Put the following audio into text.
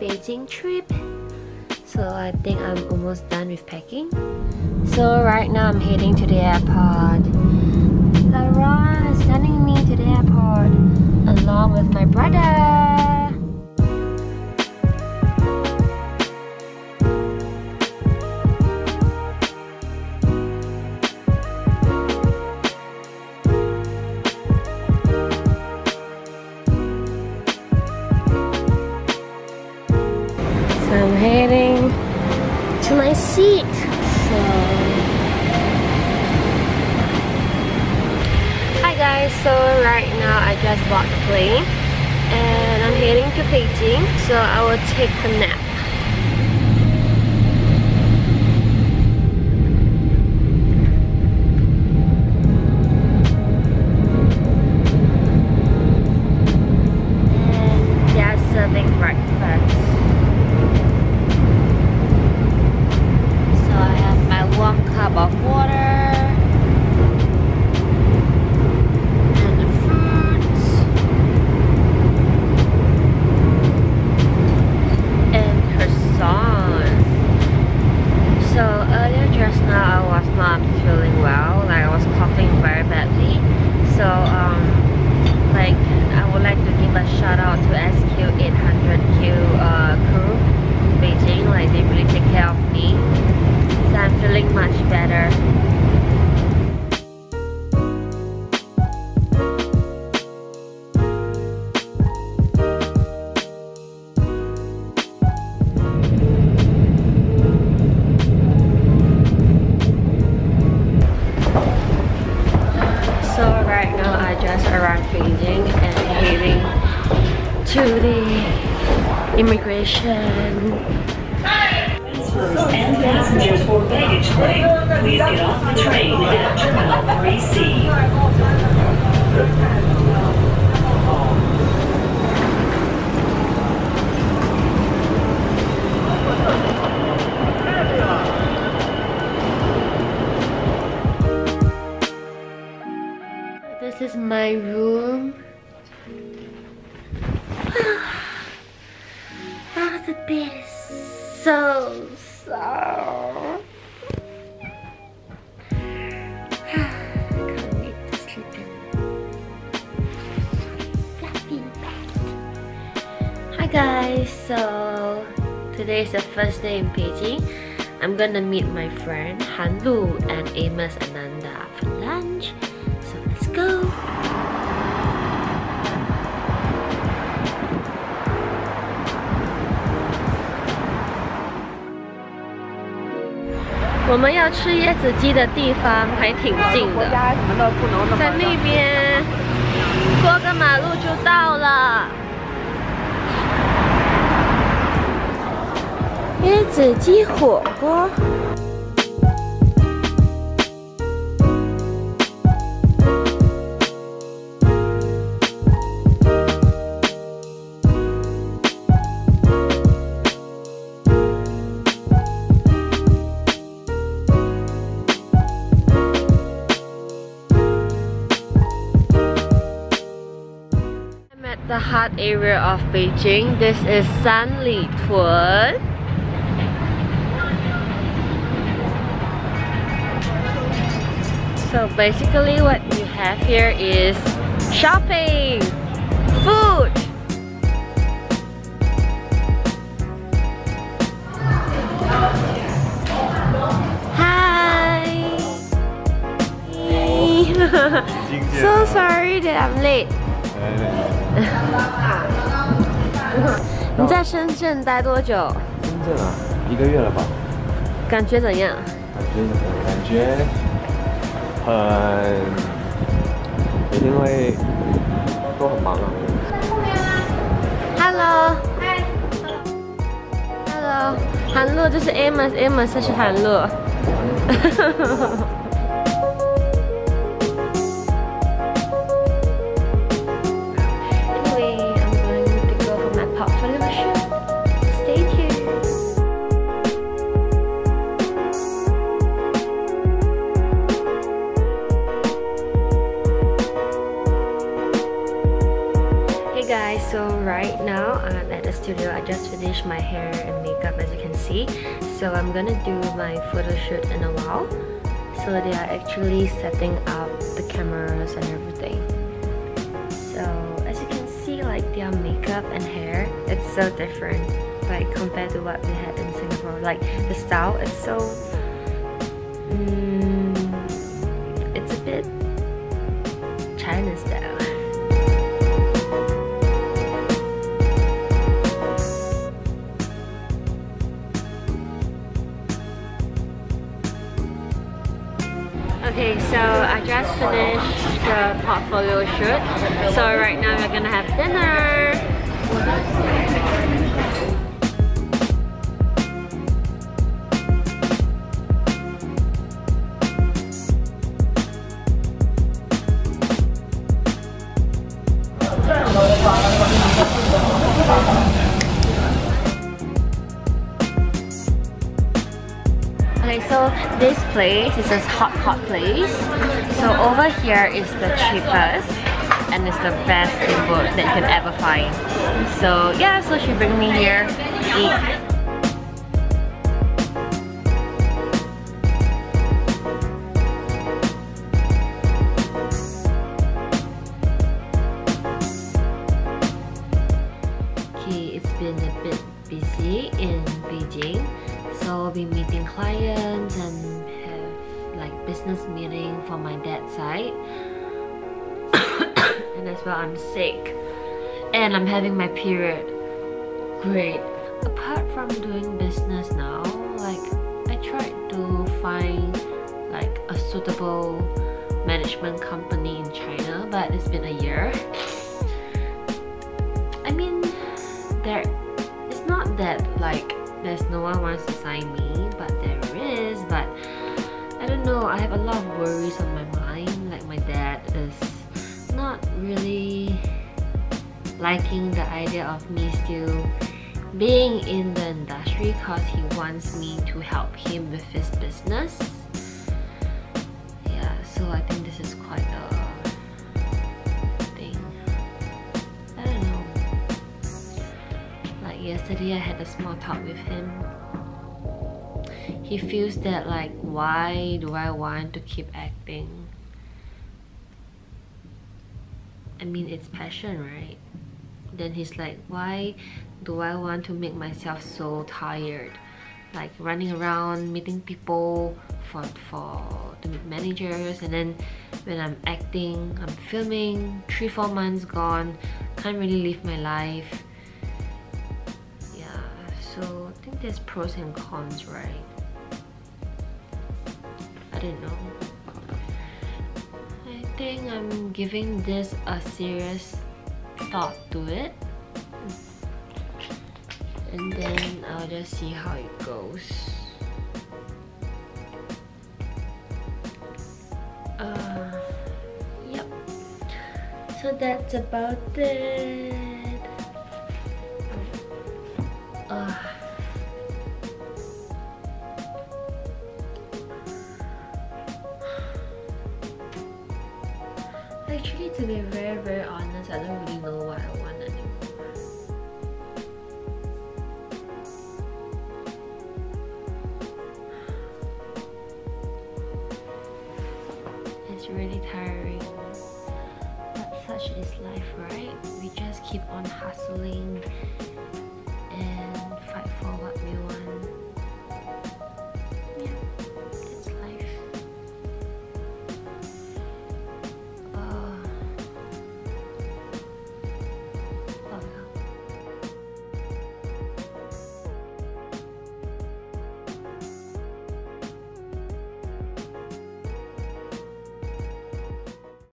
Beijing trip. So I think I'm almost done with packing. So right now I'm heading to the airport. Lara is sending me to the airport along with my brother. Seat. So, hi guys. So right now I just bought the plane and I'm heading to Beijing. So I will take a nap. Just arrived Beijing and heading to the immigration and passengers for baggage claim, please get off the train at Terminal 3C. The bed is so soft. Can't wait to sleep in. Hi guys, so today is the first day in Beijing. I'm gonna meet my friend Han Lu and Amos Ananda 我们要吃椰子鸡的地方还挺近的，在那边过个马路就到了。椰子鸡火锅。At the heart area of Beijing. This is Sanlitun. So basically what you have here is shopping, food. Hi. Oh. so sorry that I'm late. 你在深圳待多久？深圳啊，一个月了吧？感觉怎样？感觉怎么样？感觉很，每天会都很忙啊。Hello，嗨，Hello，韩露就是 Amos，Amos 就是韩露。so right now I'm at the studio. I just finished my hair and makeup as you can see. So I'm gonna do my photo shoot in a while. So they are actually setting up the cameras and everything. So as you can see like their makeup and hair, it's so different like compared to what we had in Singapore. Like the style is so mm, it's a bit China style. Okay, so I just finished the portfolio shoot. So right now we're gonna have dinner. Place a hot hot place. So over here is the cheapest and it's the best steamboat that you can ever find. So yeah, so she bring me here eat. I'm sick. And I'm having my period. Great. Apart from doing business now like I tried to find like a suitable management company in China but it's been a year. I mean there it's not that like there's no one wants to sign me but there is but I don't know. I have a lot of worries on my mind like my dad is not really liking the idea of me still being in the industry because he wants me to help him with his business. Yeah so I think this is quite a thing. I don't know. Like yesterday I had a small talk with him. He feels that like why do I want to keep acting I mean it's passion right? Then he's like why do I want to make myself so tired? Like running around meeting people for for the managers and then when I'm acting I'm filming three four months gone can't really live my life. Yeah so I think there's pros and cons right? I don't know think I'm giving this a serious thought to it. And then I'll just see how it goes. Uh, yep so that's about it Actually, to be very, very honest, I don't really know what I want anymore. It's really tiring. But such is life, right? We just keep on hustling and